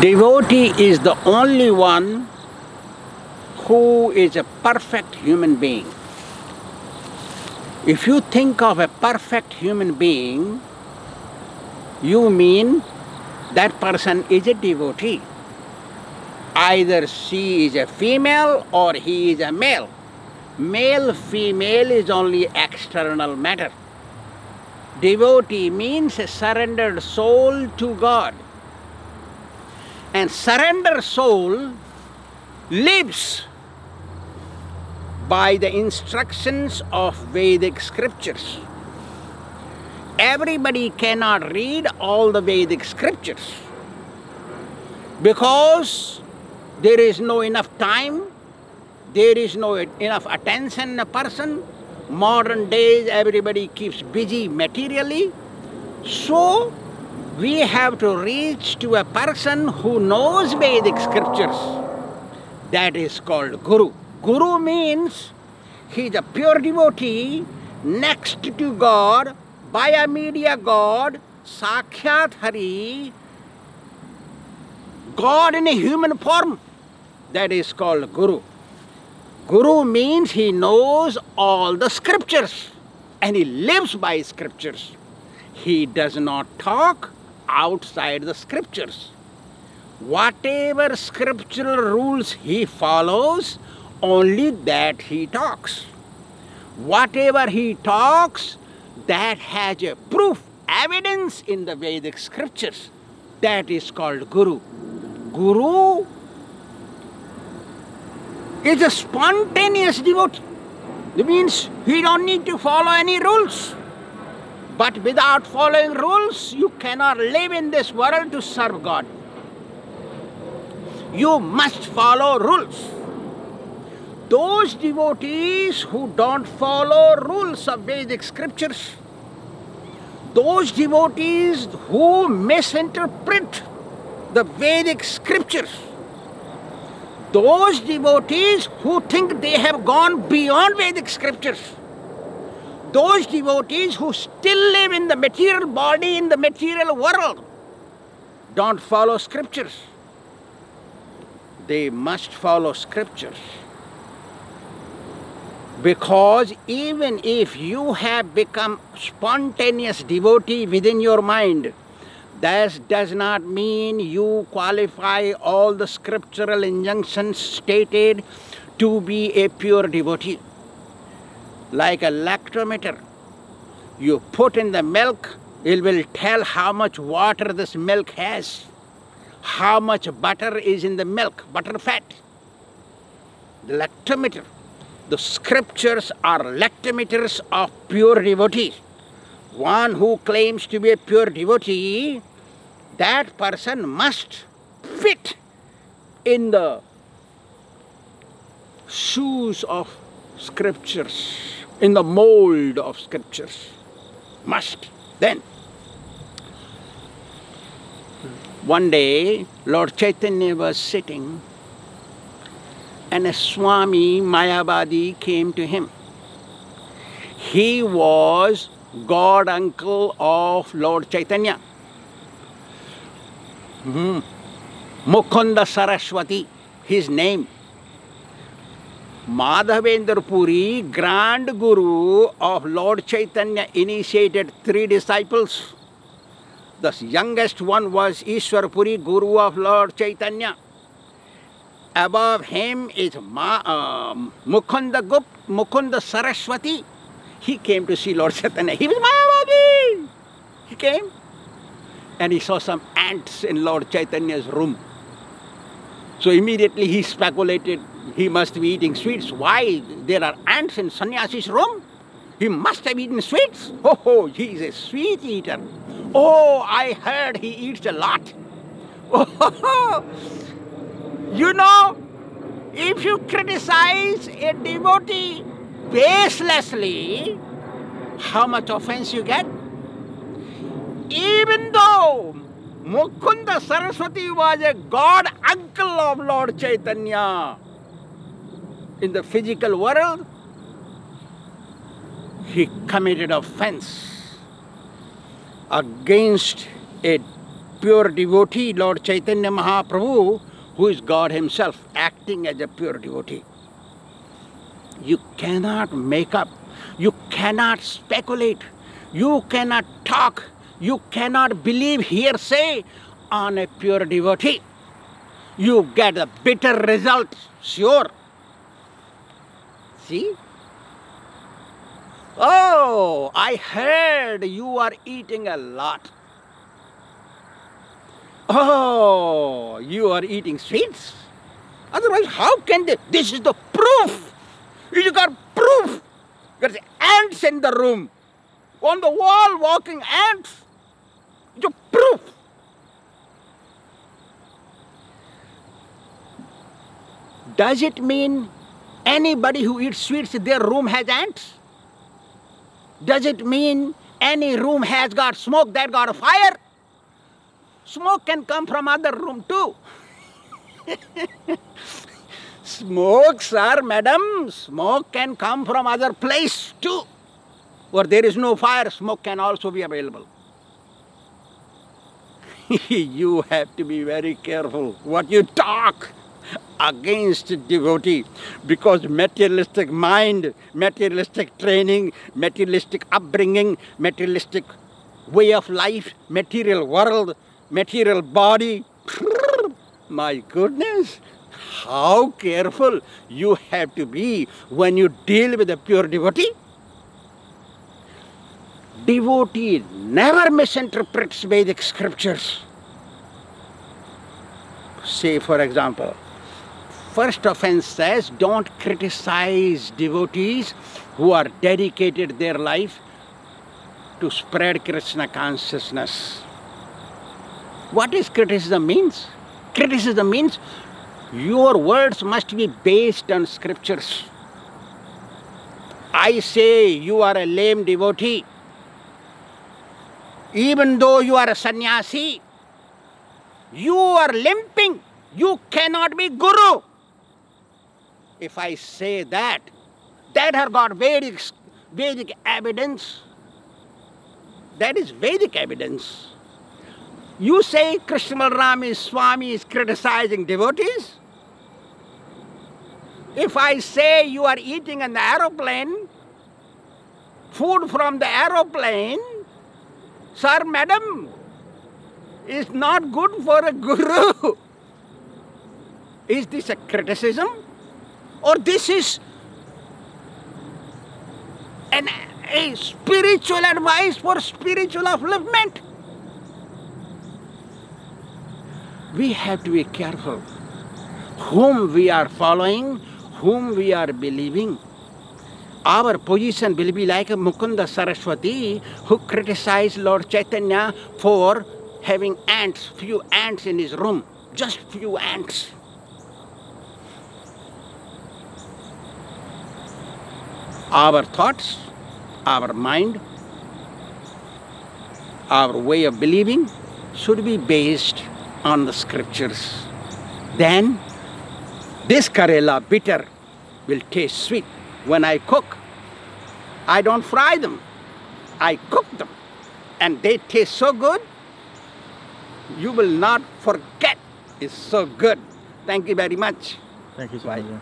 Devotee is the only one who is a perfect human being. If you think of a perfect human being, you mean that person is a devotee. Either she is a female or he is a male. Male, female is only external matter. Devotee means a surrendered soul to God. And surrender soul lives by the instructions of Vedic scriptures. Everybody cannot read all the Vedic scriptures because there is no enough time, there is no enough attention in a person. Modern days, everybody keeps busy materially. So, we have to reach to a person who knows Vedic scriptures. That is called Guru. Guru means he is a pure devotee next to God, by a media God, Sakshat Hari, God in a human form. That is called Guru. Guru means he knows all the scriptures and he lives by scriptures. He does not talk outside the scriptures. Whatever scriptural rules he follows, only that he talks. Whatever he talks, that has a proof, evidence in the Vedic scriptures. That is called Guru. Guru is a spontaneous devotee. That means he don't need to follow any rules. But without following rules, you cannot live in this world to serve God. You must follow rules. Those devotees who don't follow rules of Vedic scriptures, those devotees who misinterpret the Vedic scriptures, those devotees who think they have gone beyond Vedic scriptures, those devotees who still live in the material body, in the material world, don't follow scriptures. They must follow scriptures. Because even if you have become spontaneous devotee within your mind, that does not mean you qualify all the scriptural injunctions stated to be a pure devotee. Like a lactometer, you put in the milk, it will tell how much water this milk has, how much butter is in the milk, butter fat. The lactometer, the scriptures are lactometers of pure devotees. One who claims to be a pure devotee, that person must fit in the shoes of scriptures, in the mold of scriptures. Must. Then, one day, Lord Chaitanya was sitting and a Swami Mayavadi came to him. He was god uncle of Lord Chaitanya. Mm. Mukunda Saraswati, his name. Madhavendra Puri, grand guru of Lord Chaitanya, initiated three disciples. The youngest one was Ishwar Puri, guru of Lord Chaitanya. Above him is Ma, uh, Mukunda Gupt, Mukunda Saraswati. He came to see Lord Chaitanya. He was Mayavadi. He came and he saw some ants in Lord Chaitanya's room. So immediately he speculated he must be eating sweets. Why? There are ants in sannyasi's room? He must have eaten sweets. Oh, oh, he's a sweet eater. Oh, I heard he eats a lot. Oh, you know, if you criticize a devotee baselessly, how much offense you get? Even though Mukunda Saraswati was a god uncle of Lord Chaitanya in the physical world, he committed offense against a pure devotee, Lord Chaitanya Mahaprabhu, who is God Himself, acting as a pure devotee. You cannot make up, you cannot speculate, you cannot talk, you cannot believe hearsay on a pure devotee. You get a bitter result, sure. See? Oh, I heard you are eating a lot. Oh, you are eating sweets? Otherwise, how can they? This is the proof. You got proof. There's ants in the room. On the wall, walking ants. It's proof. Does it mean anybody who eats sweets, their room has ants? Does it mean any room has got smoke that got a fire? Smoke can come from other room too. smoke, sir, madam, smoke can come from other place too. Where there is no fire, smoke can also be available. you have to be very careful what you talk against devotee because materialistic mind, materialistic training, materialistic upbringing, materialistic way of life, material world, material body. My goodness, how careful you have to be when you deal with a pure devotee. Devotee never misinterprets Vedic scriptures. Say, for example, first offense says don't criticize devotees who are dedicated their life to spread Krishna consciousness. What is criticism means? Criticism means your words must be based on scriptures. I say you are a lame devotee. Even though you are a sannyasi, you are limping. You cannot be guru. If I say that, that has got Vedic, Vedic evidence. That is Vedic evidence. You say Krishna Swami is criticizing devotees? If I say you are eating in the aeroplane, food from the aeroplane, sir, madam, is not good for a guru. Is this a criticism? Or this is an, a spiritual advice for spiritual upliftment? We have to be careful whom we are following, whom we are believing. Our position will be like Mukunda Saraswati who criticized Lord Chaitanya for having ants, few ants in his room, just few ants. Our thoughts, our mind, our way of believing should be based on the scriptures. Then this Karela bitter will taste sweet. When I cook, I don't fry them. I cook them. And they taste so good, you will not forget. It's so good. Thank you very much. Thank you, Bye. Swamiji.